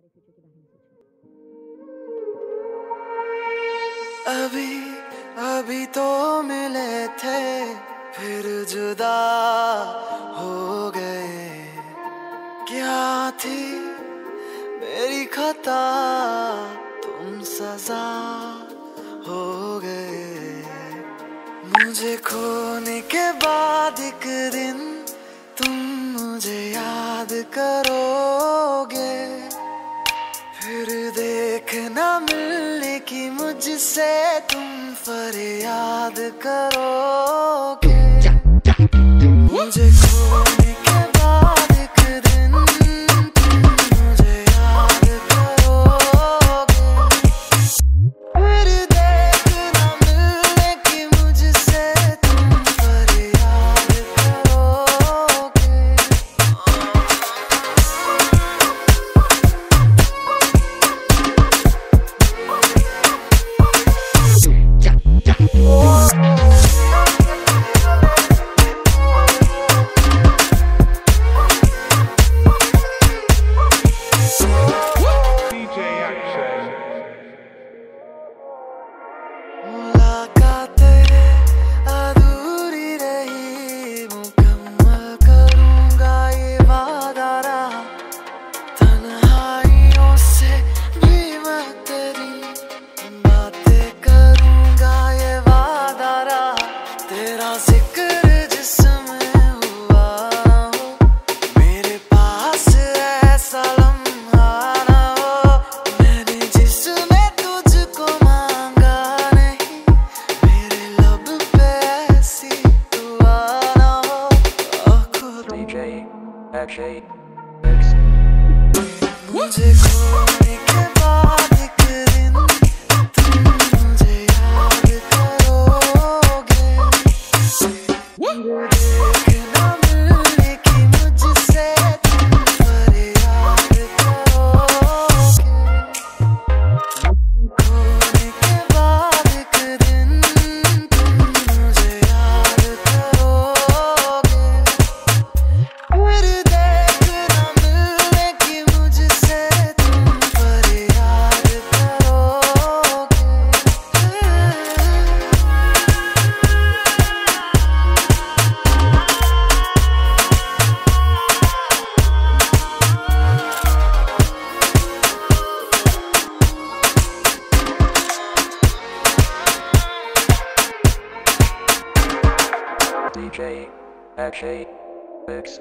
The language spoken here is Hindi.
हमारे फ्यूचर के बारे में सोचो अभी अभी तो मिले थे, फिर जुदा हो गए। क्या थी मेरी खता? तुम सजा हो गए। मुझे खोने के बाद एक दिन तुम मुझे याद करोगे। तक न मिलने की मुझसे तुम फरियाद करोगे। what's it called DJ Akshay X.